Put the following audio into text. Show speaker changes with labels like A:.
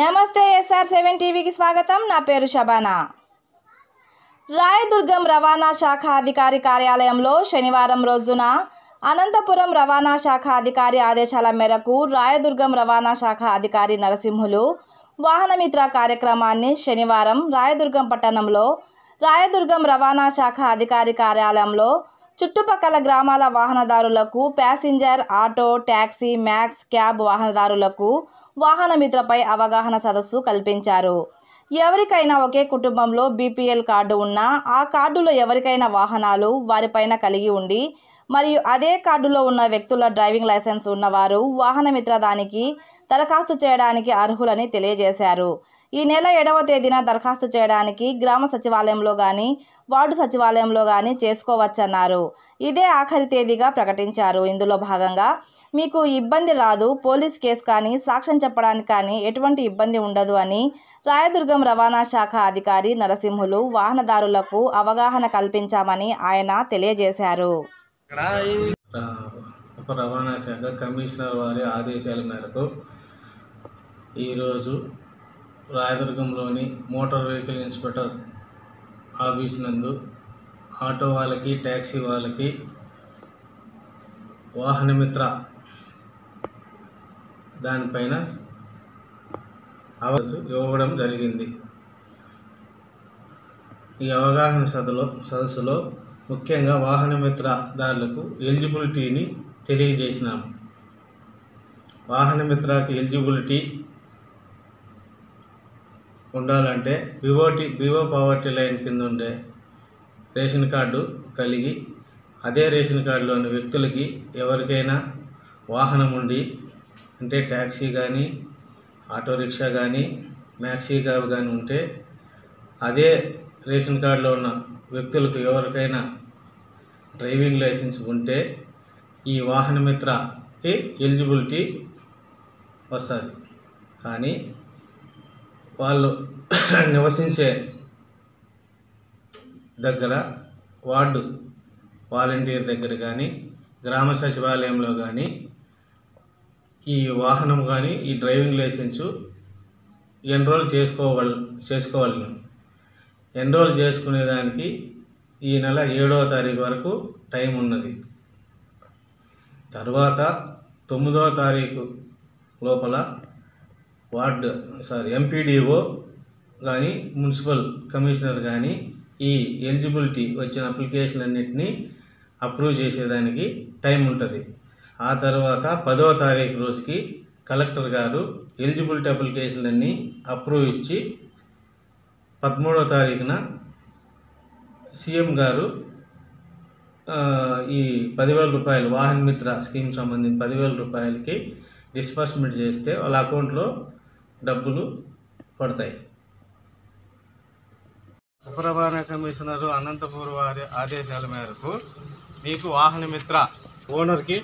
A: నమస్తే SR seven టీవీకి స్వాగతం. నా పేరు శబానా రాయదుర్గం రవాణా శాఖ అధికారి కార్యాలయంలో శనివారం రోజున అనంతపురం రవాణా శాఖ అధికారి ఆదేశాల మేరకు రాయదుర్గం రవాణా శాఖ అధికారి నరసింహులు వాహనమిత్ర కార్యక్రమాన్ని శనివారం రాయదుర్గం పట్టణంలో రాయదుర్గం రవాణా శాఖ అధికారి కార్యాలయంలో చుట్టుపక్కల గ్రామాల వాహనదారులకు passenger auto taxi max cab వాహనదారులకు వాహనమిత్రపై అవగాహన సదస్సు కల్పించారు. ఎవరికైనా ఒకే కుటుంబంలో బీపీఎల్ కార్డు ఉన్నా ఆ కార్డులో ఎవరికైనా వాహనాలు వారిపైన కలిగి ఉండి మరియు అదే కార్డులో ఉన్న వ్యక్తుల డ్రైవింగ్ లైసెన్స్ ఉన్నవారు వాహనమిత్ర దానికి దరఖాస్తు చేయడానికి అర్హులని తెలియజేశారు. ఈ నెల ఏడవ తేదీన దరఖాస్తు చేయడానికి గ్రామ సచివాలయంలో కానీ వార్డు సచివాలయంలో కానీ చేసుకోవచ్చన్నారు. ఇదే ఆఖరి తేదీగా ప్రకటించారు. ఇందులో భాగంగా మీకు ఇబ్బంది రాదు పోలీస్ కేసు కానీ సాక్ష్యం చెప్పడానికి కానీ ఎటువంటి ఇబ్బంది ఉండదు అని రాయదుర్గం రవాణా శాఖ అధికారి నరసింహులు వాహనదారులకు అవగాహన కల్పించామని ఆయన తెలియజేశారు.
B: ఉప రవాణా శాఖ కమిషనర్ వారి ఆదేశాల మేరకు ఈరోజు రాయదుర్గంలోని మోటార్ వెహికల్ ఇన్స్పెక్టర్ ఆఫీస్ నందు ఆటో వాళ్ళకి ట్యాక్సీ వాళ్ళకి వాహనమిత్ర దానిపైన అవకాశం ఇవ్వడం జరిగింది. ఈ అవగాహన సదలో సదస్సులో ముఖ్యంగా వాహన మిత్రదారులకు ఎలిజిబిలిటీని తెలియజేసినాము. వాహన మిత్రకి ఎలిజిబిలిటీ ఉండాలంటే వివోటి వివో పవర్టీ లైన్ కింద ఉండే రేషన్ కార్డు కలిగి అదే రేషన్ కార్డులోని వ్యక్తులకి ఎవరికైనా వాహనం ఉండి అంటే ట్యాక్సీ కానీ ఆటో రిక్షా కానీ మ్యాక్సీ క్యాబ్ కానీ ఉంటే అదే రేషన్ కార్డులో ఉన్న వ్యక్తులకు ఎవరికైనా డ్రైవింగ్ లైసెన్స్ ఉంటే ఈ వాహనమిత్రకి ఎలిజిబిలిటీ వస్తుంది. కానీ వాళ్ళు నివసించే దగ్గర వార్డు వాలంటీర్ దగ్గర కానీ గ్రామ సచివాలయంలో కానీ ఈ వాహనం కానీ ఈ డ్రైవింగ్ లైసెన్సు ఎన్రోల్ చేసుకోవాలి చేసుకోవాలి ఎన్రోల్ చేసుకునేదానికి ఈ నెల ఏడవ తారీఖు వరకు టైం ఉన్నది. తర్వాత తొమ్మిదవ తారీఖు లోపల వార్డు సారీ ఎంపీడీఓ కానీ మున్సిపల్ కమిషనర్ కానీ ఈ ఎలిజిబిలిటీ వచ్చిన అప్లికేషన్లన్నింటినీ అప్రూవ్ చేసేదానికి టైం ఉంటుంది. ఆ తర్వాత పదవ తారీఖు రోజుకి కలెక్టర్ గారు ఎలిజిబిలిటీ అప్లికేషన్లన్నీ అప్రూవ్ ఇచ్చి పదమూడవ తారీఖున సీఎం గారు ఈ పదివేల రూపాయలు వాహన మిత్ర స్కీమ్ సంబంధించి పదివేల రూపాయలకి డిస్బర్స్మెంట్ చేస్తే వాళ్ళ అకౌంట్లో డబ్బులు పడతాయి. ఉప రవాణా కమిషనర్ అనంతపూర్ వారి ఆదేశాల మేరకు మీకు వాహన మిత్ర ఓనర్కి